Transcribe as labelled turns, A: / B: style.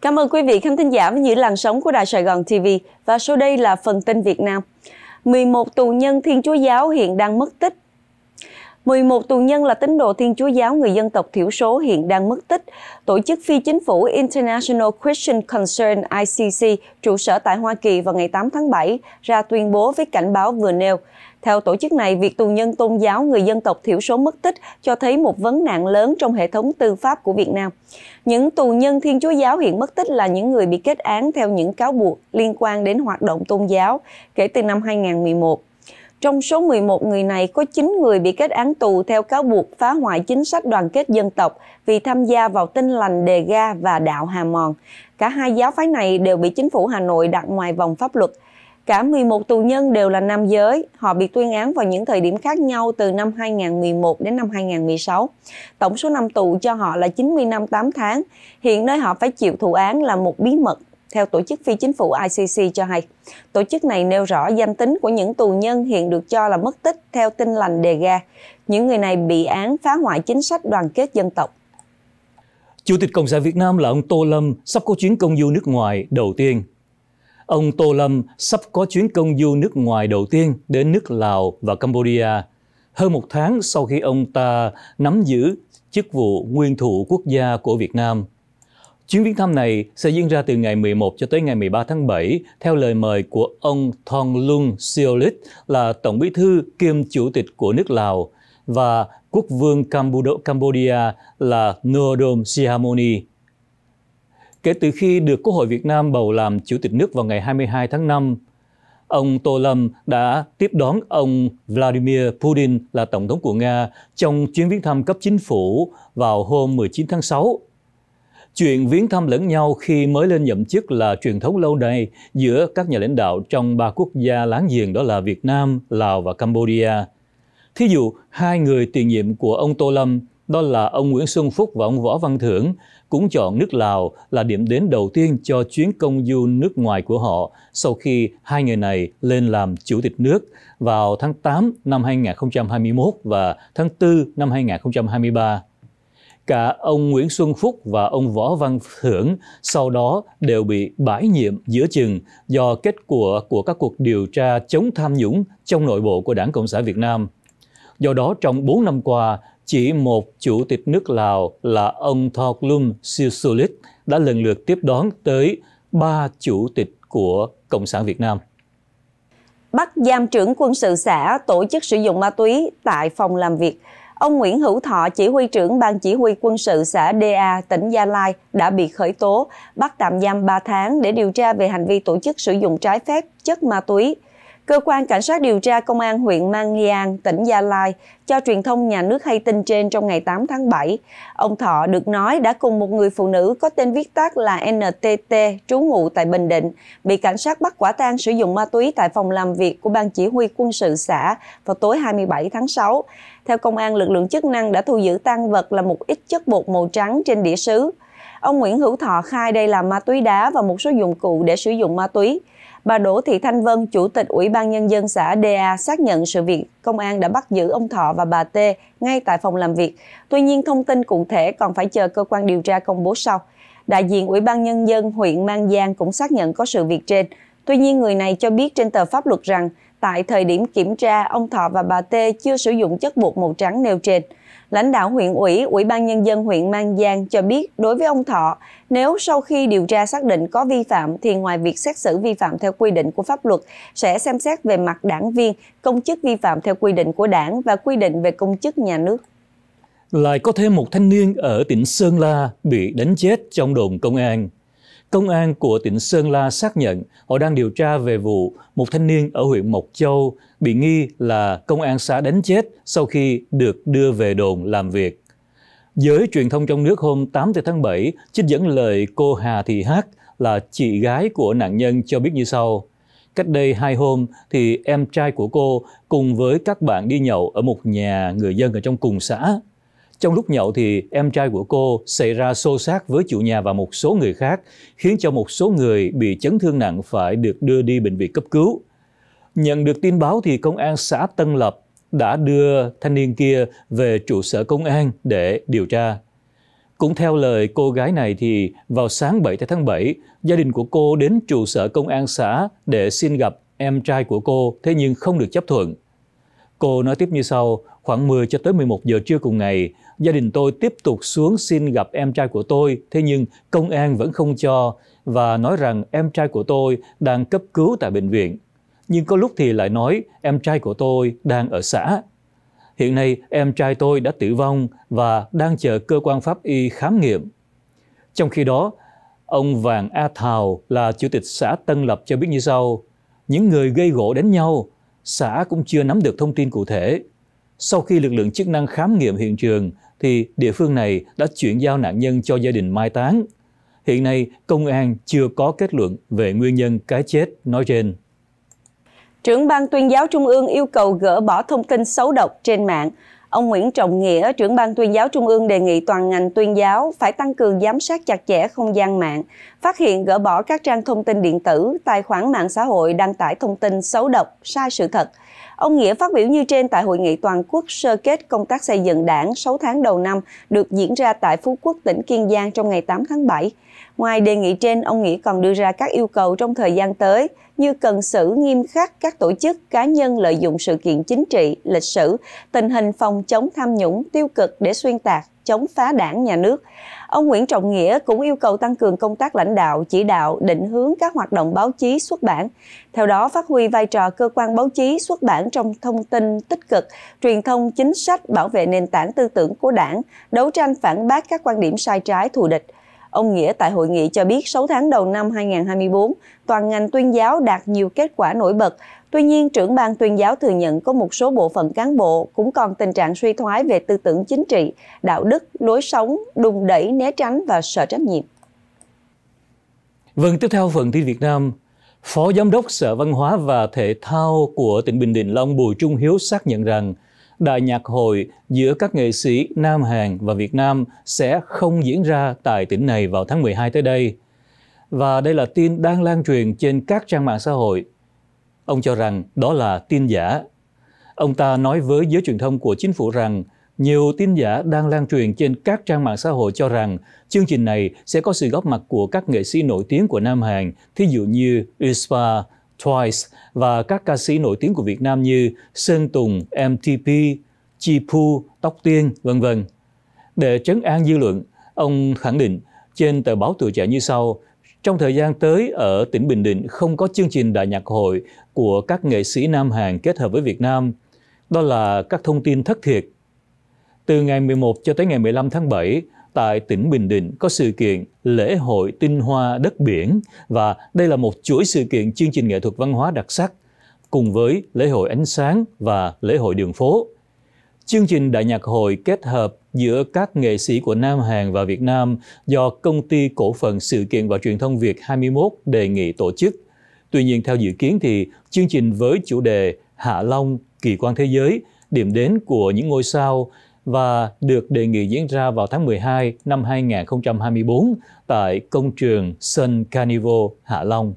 A: Cảm ơn quý vị khán thính giả với những làn sóng của Đài Sài Gòn TV và sau đây là phần tin Việt Nam. 11 tù nhân Thiên Chúa Giáo hiện đang mất tích 11 tù nhân là tín đồ Thiên Chúa giáo người dân tộc thiểu số hiện đang mất tích. Tổ chức phi chính phủ International Christian Concern ICC trụ sở tại Hoa Kỳ vào ngày 8 tháng 7 ra tuyên bố với cảnh báo vừa nêu. Theo tổ chức này, việc tù nhân tôn giáo người dân tộc thiểu số mất tích cho thấy một vấn nạn lớn trong hệ thống tư pháp của Việt Nam. Những tù nhân Thiên Chúa giáo hiện mất tích là những người bị kết án theo những cáo buộc liên quan đến hoạt động tôn giáo kể từ năm 2011. Trong số 11 người này, có 9 người bị kết án tù theo cáo buộc phá hoại chính sách đoàn kết dân tộc vì tham gia vào tinh lành đề ga và đạo Hà Mòn. Cả hai giáo phái này đều bị chính phủ Hà Nội đặt ngoài vòng pháp luật. Cả 11 tù nhân đều là nam giới, họ bị tuyên án vào những thời điểm khác nhau từ năm 2011 đến năm 2016. Tổng số năm tù cho họ là 90 năm 8 tháng. Hiện nơi họ phải chịu thụ án là một bí mật theo tổ chức phi chính phủ ICC cho hay. Tổ chức này nêu rõ danh tính của những tù nhân hiện được cho là mất tích theo tin lành đề ga. Những người này bị án phá hoại chính sách đoàn kết dân tộc.
B: Chủ tịch Cộng sản Việt Nam là ông Tô Lâm, sắp có chuyến công du nước ngoài đầu tiên. Ông Tô Lâm sắp có chuyến công du nước ngoài đầu tiên đến nước Lào và Campuchia. hơn một tháng sau khi ông ta nắm giữ chức vụ nguyên thủ quốc gia của Việt Nam – Chuyến viếng thăm này sẽ diễn ra từ ngày 11 cho tới ngày 13 tháng 7 theo lời mời của ông Thong Lung Siolit là Tổng bí thư kiêm Chủ tịch của nước Lào và Quốc vương Cambodia là Norodom Sihamoni. Kể từ khi được Quốc hội Việt Nam bầu làm Chủ tịch nước vào ngày 22 tháng 5, ông Tô Lâm đã tiếp đón ông Vladimir Putin là Tổng thống của Nga trong chuyến viếng thăm cấp chính phủ vào hôm 19 tháng 6 Chuyện viếng thăm lẫn nhau khi mới lên nhậm chức là truyền thống lâu nay giữa các nhà lãnh đạo trong ba quốc gia láng giềng đó là Việt Nam, Lào và Campuchia. Thí dụ, hai người tiền nhiệm của ông Tô Lâm, đó là ông Nguyễn Xuân Phúc và ông Võ Văn Thưởng, cũng chọn nước Lào là điểm đến đầu tiên cho chuyến công du nước ngoài của họ sau khi hai người này lên làm chủ tịch nước vào tháng 8 năm 2021 và tháng 4 năm 2023. Cả ông Nguyễn Xuân Phúc và ông Võ Văn Thưởng sau đó đều bị bãi nhiệm giữa chừng do kết quả của các cuộc điều tra chống tham nhũng trong nội bộ của Đảng Cộng sản Việt Nam. Do đó, trong 4 năm qua, chỉ một chủ tịch nước Lào là ông Thorklum Sisolit đã lần lượt tiếp đón tới ba chủ tịch của Cộng sản Việt Nam.
A: Bắt giam trưởng quân sự xã tổ chức sử dụng ma túy tại phòng làm việc – Ông Nguyễn Hữu Thọ, chỉ huy trưởng ban chỉ huy quân sự xã DA, tỉnh Gia Lai đã bị khởi tố, bắt tạm giam 3 tháng để điều tra về hành vi tổ chức sử dụng trái phép chất ma túy. Cơ quan Cảnh sát điều tra Công an huyện Mang Giang, tỉnh Gia Lai cho truyền thông nhà nước hay tin trên trong ngày 8 tháng 7. Ông Thọ được nói đã cùng một người phụ nữ có tên viết tắt là NTT trú ngụ tại Bình Định bị cảnh sát bắt quả tang sử dụng ma túy tại phòng làm việc của Ban Chỉ huy quân sự xã vào tối 27 tháng 6. Theo công an, lực lượng chức năng đã thu giữ tăng vật là một ít chất bột màu trắng trên đĩa sứ. Ông Nguyễn Hữu Thọ khai đây là ma túy đá và một số dụng cụ để sử dụng ma túy. Bà Đỗ Thị Thanh Vân, Chủ tịch Ủy ban Nhân dân xã DA xác nhận sự việc công an đã bắt giữ ông Thọ và bà T ngay tại phòng làm việc. Tuy nhiên, thông tin cụ thể còn phải chờ cơ quan điều tra công bố sau. Đại diện Ủy ban Nhân dân huyện Mang Giang cũng xác nhận có sự việc trên. Tuy nhiên, người này cho biết trên tờ pháp luật rằng tại thời điểm kiểm tra, ông Thọ và bà T chưa sử dụng chất bột màu trắng nêu trên. Lãnh đạo huyện ủy, Ủy ban Nhân dân huyện Mang Giang cho biết đối với ông Thọ, nếu sau khi điều tra xác định có vi phạm thì ngoài việc xét xử vi phạm theo quy định của pháp luật, sẽ xem xét về mặt đảng viên, công chức vi phạm theo quy định của đảng và quy định về công chức nhà nước.
B: Lại có thêm một thanh niên ở tỉnh Sơn La bị đánh chết trong đồn công an. Công an của tỉnh Sơn La xác nhận họ đang điều tra về vụ một thanh niên ở huyện Mộc Châu bị nghi là công an xã đánh chết sau khi được đưa về đồn làm việc. Giới truyền thông trong nước hôm 8 tháng 7 trích dẫn lời cô Hà Thị Hát là chị gái của nạn nhân cho biết như sau. Cách đây hai hôm thì em trai của cô cùng với các bạn đi nhậu ở một nhà người dân ở trong cùng xã. Trong lúc nhậu thì em trai của cô xảy ra xô xát với chủ nhà và một số người khác, khiến cho một số người bị chấn thương nặng phải được đưa đi bệnh viện cấp cứu. Nhận được tin báo thì công an xã Tân Lập đã đưa thanh niên kia về trụ sở công an để điều tra. Cũng theo lời cô gái này thì vào sáng 7 tháng 7, gia đình của cô đến trụ sở công an xã để xin gặp em trai của cô, thế nhưng không được chấp thuận. Cô nói tiếp như sau, khoảng 10 cho tới 11 giờ trưa cùng ngày, gia đình tôi tiếp tục xuống xin gặp em trai của tôi, thế nhưng công an vẫn không cho và nói rằng em trai của tôi đang cấp cứu tại bệnh viện. Nhưng có lúc thì lại nói em trai của tôi đang ở xã. Hiện nay em trai tôi đã tử vong và đang chờ cơ quan pháp y khám nghiệm. Trong khi đó, ông Vàng A Thào là chủ tịch xã Tân Lập cho biết như sau, những người gây gỗ đánh nhau, xã cũng chưa nắm được thông tin cụ thể. Sau khi lực lượng chức năng khám nghiệm hiện trường, thì địa phương này đã chuyển giao nạn nhân cho gia đình mai táng. Hiện nay, công an chưa có kết luận về nguyên nhân cái chết nói trên.
A: Trưởng ban tuyên giáo Trung ương yêu cầu gỡ bỏ thông tin xấu độc trên mạng. Ông Nguyễn Trọng Nghĩa, trưởng ban tuyên giáo Trung ương đề nghị toàn ngành tuyên giáo phải tăng cường giám sát chặt chẽ không gian mạng, phát hiện gỡ bỏ các trang thông tin điện tử, tài khoản mạng xã hội đăng tải thông tin xấu độc, sai sự thật. Ông Nghĩa phát biểu như trên tại hội nghị toàn quốc sơ kết công tác xây dựng đảng 6 tháng đầu năm được diễn ra tại Phú Quốc, tỉnh Kiên Giang trong ngày 8 tháng 7. Ngoài đề nghị trên, ông Nghĩa còn đưa ra các yêu cầu trong thời gian tới như cần xử nghiêm khắc các tổ chức cá nhân lợi dụng sự kiện chính trị, lịch sử, tình hình phòng chống tham nhũng tiêu cực để xuyên tạc, chống phá đảng nhà nước. Ông Nguyễn Trọng Nghĩa cũng yêu cầu tăng cường công tác lãnh đạo, chỉ đạo, định hướng các hoạt động báo chí xuất bản. Theo đó, phát huy vai trò cơ quan báo chí xuất bản trong thông tin tích cực, truyền thông chính sách bảo vệ nền tảng tư tưởng của đảng, đấu tranh phản bác các quan điểm sai trái thù địch. Ông Nghĩa tại hội nghị cho biết 6 tháng đầu năm 2024, toàn ngành tuyên giáo đạt nhiều kết quả nổi bật. Tuy nhiên, trưởng ban tuyên giáo thừa nhận có một số bộ phận cán bộ cũng còn tình trạng suy thoái về tư tưởng chính trị, đạo đức, lối sống, đùng đẩy, né tránh và sợ trách nhiệm.
B: Vâng, tiếp theo phần tin Việt Nam, Phó Giám đốc Sở Văn hóa và Thể thao của tỉnh Bình Định Long Bùi Trung Hiếu xác nhận rằng đại nhạc hội giữa các nghệ sĩ Nam Hàn và Việt Nam sẽ không diễn ra tại tỉnh này vào tháng 12 tới đây. Và đây là tin đang lan truyền trên các trang mạng xã hội. Ông cho rằng đó là tin giả. Ông ta nói với giới truyền thông của chính phủ rằng nhiều tin giả đang lan truyền trên các trang mạng xã hội cho rằng chương trình này sẽ có sự góp mặt của các nghệ sĩ nổi tiếng của Nam Hàn, thí dụ như Ispa, Twice và các ca sĩ nổi tiếng của Việt Nam như Sơn Tùng, MTP, Chi Pu, Tóc Tiên, vân vân. Để trấn an dư luận, ông khẳng định trên tờ báo Tuổi Trẻ như sau, trong thời gian tới ở tỉnh Bình Định không có chương trình đại nhạc hội của các nghệ sĩ Nam Hàn kết hợp với Việt Nam. Đó là các thông tin thất thiệt. Từ ngày 11 cho tới ngày 15 tháng 7, tại tỉnh Bình Định có sự kiện lễ hội tinh hoa đất biển và đây là một chuỗi sự kiện chương trình nghệ thuật văn hóa đặc sắc cùng với lễ hội ánh sáng và lễ hội đường phố. Chương trình đại nhạc hội kết hợp giữa các nghệ sĩ của Nam Hàn và Việt Nam do công ty cổ phần sự kiện và truyền thông Việt 21 đề nghị tổ chức. Tuy nhiên theo dự kiến thì chương trình với chủ đề Hạ Long, kỳ quan thế giới, điểm đến của những ngôi sao và được đề nghị diễn ra vào tháng 12 năm 2024 tại công trường Sun Carnival Hạ Long.